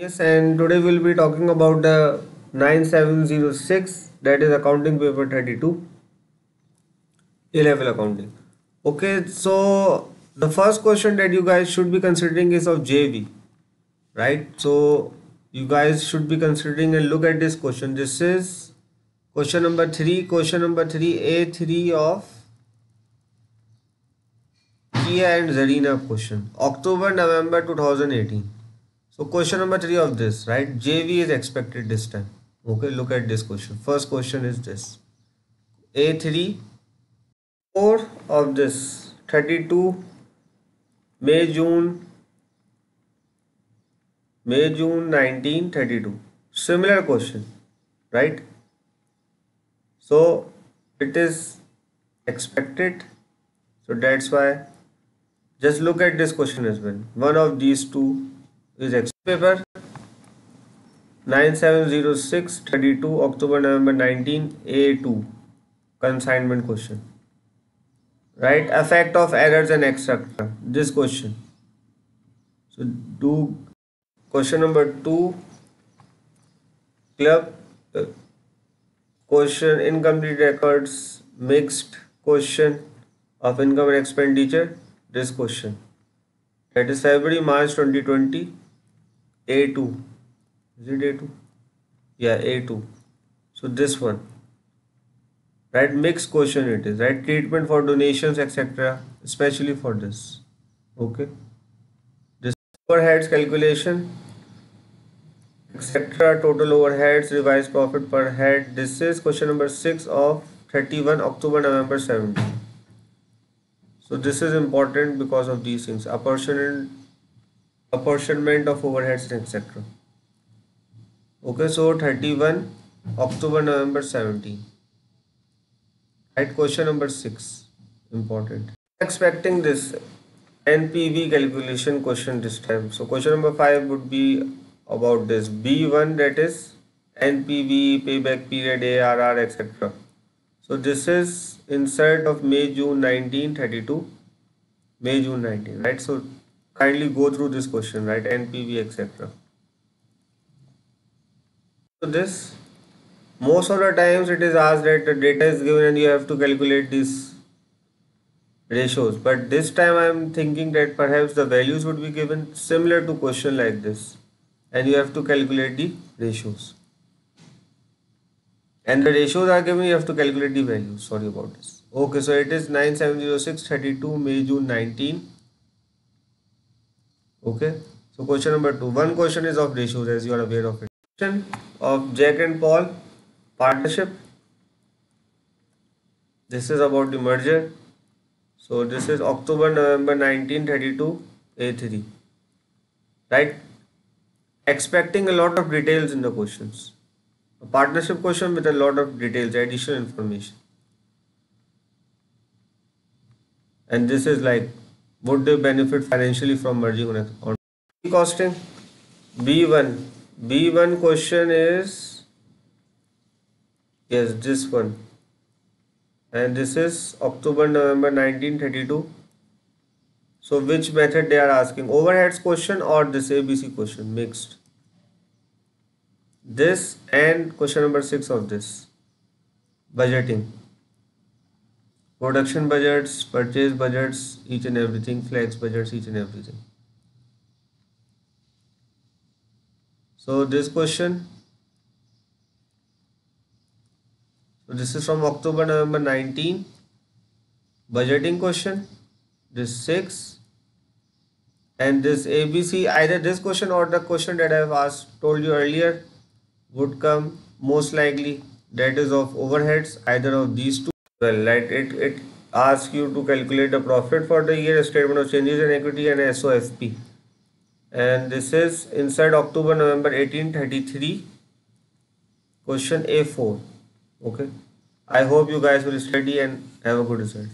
Yes, and today we'll be talking about the 9706 that is accounting paper 32 A level accounting. Okay, so the first question that you guys should be considering is of JV, right? So you guys should be considering and look at this question. This is question number three, question number three, A3 of Kia and Zarina question, October, November 2018. So question number three of this, right? JV is expected this time. Okay, look at this question. First question is this. A3, 4 of this 32, May, June, May, June 1932. Similar question, right? So it is expected. So that's why just look at this question as well. One of these two is X paper nine seven zero six thirty two October November nineteen A two consignment question right effect of errors and acceptor this question so do question number two club question incomplete records mixed question of income and expenditure this question date February March twenty twenty a2 is it A2 yeah A2 so this one. Right mixed question it is right treatment for donations etc especially for this. Okay. This overheads calculation etc total overheads revised profit per head. This is question number 6 of 31 October November 17 so this is important because of these things. Apportionment apportionment of overheads etc okay so 31 october november 17 right question number 6 important. Expecting this npv calculation question this time. So question number 5 would be about this. B1 that is npv payback period arr etc so this is insert of may june 1932 may june 19 right? So kindly go through this question right? Npv etc so this most of the times it is asked that the data is given and you have to calculate these ratios. But this time i am thinking that perhaps the values would be given similar to question like this. And you have to calculate the ratios. And the ratios are given you have to calculate the values. Sorry about this. Okay so it is 9706 32 may june 19 okay? So question number two. One question is of ratios as you are aware of it. Question of jack and paul partnership. This is about the merger. So this is october november 1932 a3 right? Expecting a lot of details in the questions. A partnership question with a lot of details additional information. And this is like would they benefit financially from merging on, costing b1 b1 question is yes this one. And this is october november 1932 so which method they are asking? Overheads question or this abc question? Mixed. This and question number 6 of this. Budgeting production budgets purchase budgets each and everything flex budgets each and everything. So this question so this is from october november 19 budgeting question this 6 and this abc either this question or the question that i have asked told you earlier would come most likely that is of overheads either of these two well right it it asks you to calculate the profit for the year statement of changes in equity and SOFP and this is inside October November 1833 question A4 okay? I hope you guys will study and have a good result